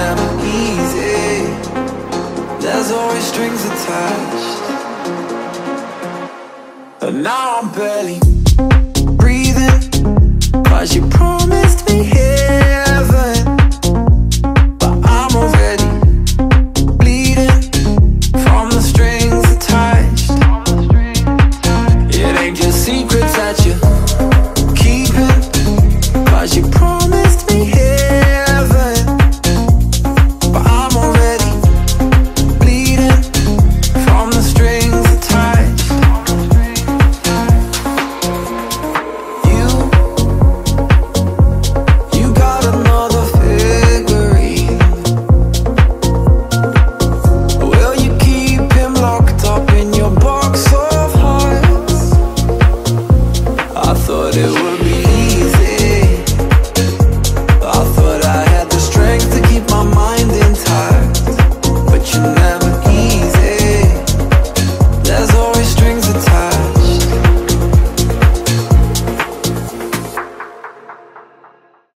never easy. There's always strings attached. And now I'm barely